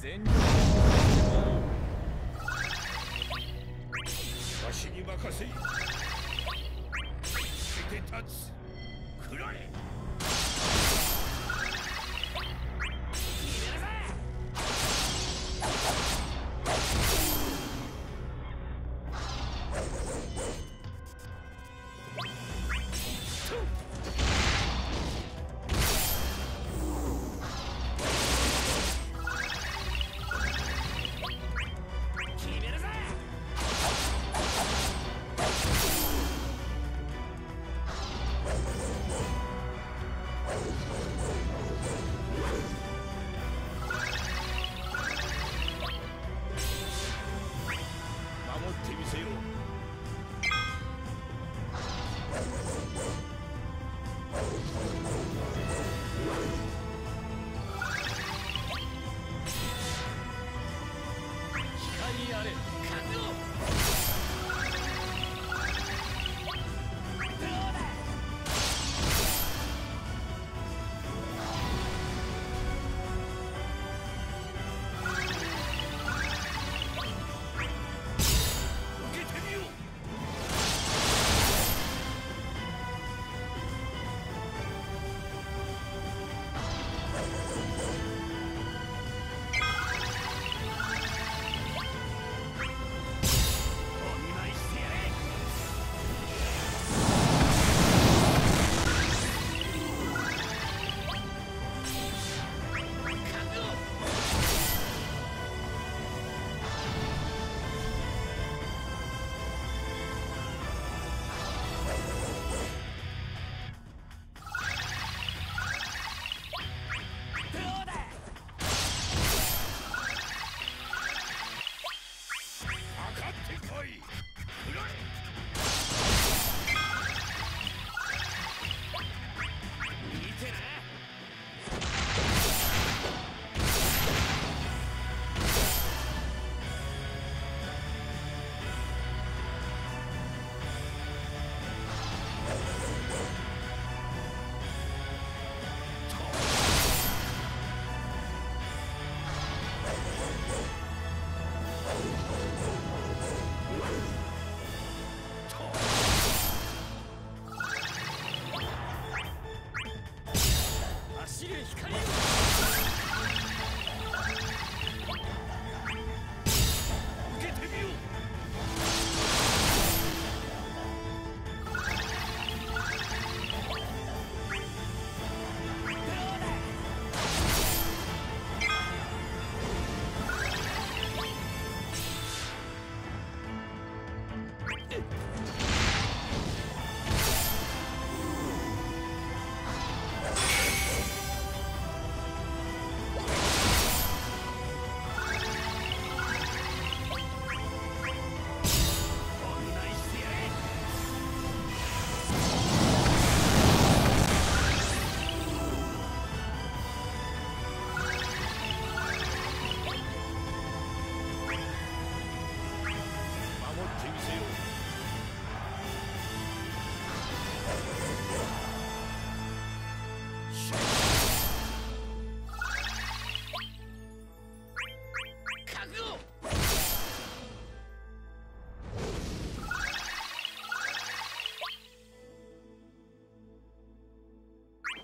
全力わしに任せい。て立つ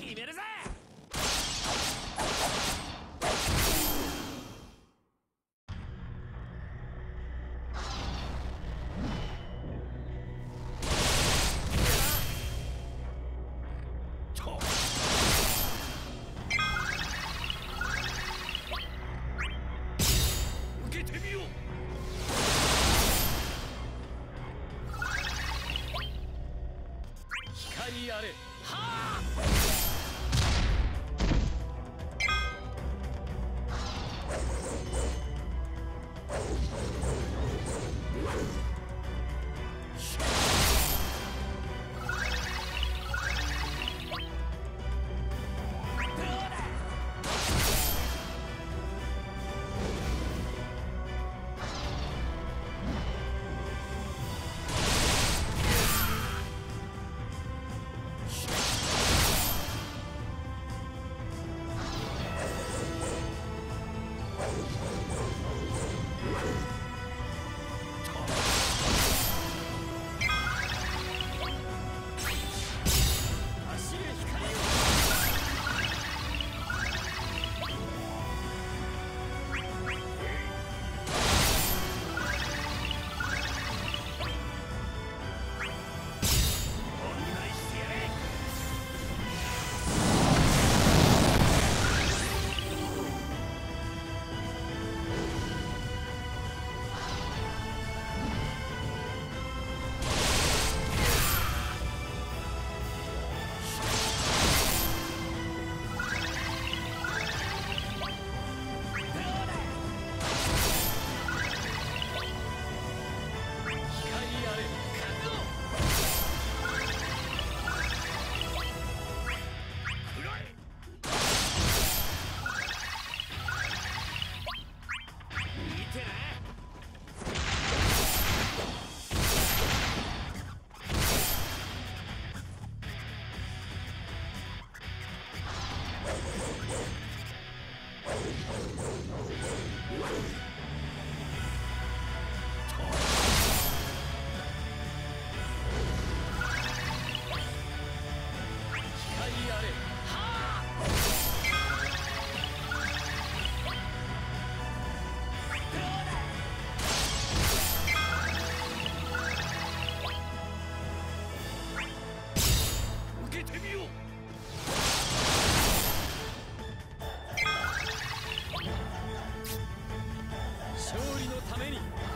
決めろ勝利のために。